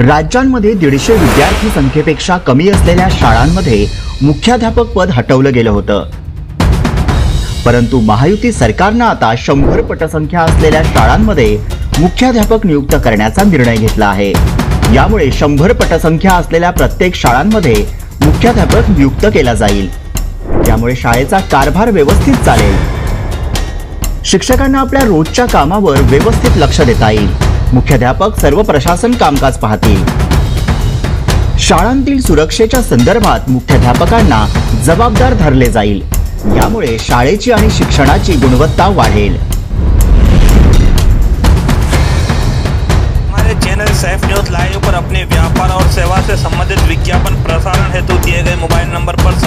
राज्यांमध्ये दीडशे विद्यार्थी संख्येपेक्षा कमी असलेल्या शाळांमध्ये मुख्याध्यापक पद हटवलं गेलं होतं. परंतु महायुती सरकारनं आता शंभर पटसंख्या असलेल्या शाळांमध्ये मुख्याध्यापक नियुक्त करण्याचा निर्णय घेतला आहे. यामुळे शंभर पटसंख्या असलेल्या प्रत्येक शाळांमध्ये मुख्याध्यापक नियुक्त केला जाईल. त्यामुळे शाळेचा कारभार व्यवस्थित चालेल. शिक्षकांना आपल्या रोजच्या कामावर व्यवस्थित लक्ष देता येईल. मुख्याध्यापक सर्व प्रशासन कामकाज पाहतील. शाळांतील सुरक्षेच्या संदर्भात मुख्याध्यापकांना जबाबदार धरले जाईल. यामुळे शाळेची आणि शिक्षणाची गुणवत्ता वाढेल. हमारे चैनल सैफ न्यूज लाइव पर अपने व्यापार और सेवा से संबंधित विज्ञापन प्रसारण हेतु दिए गए मोबाइल नंबर पर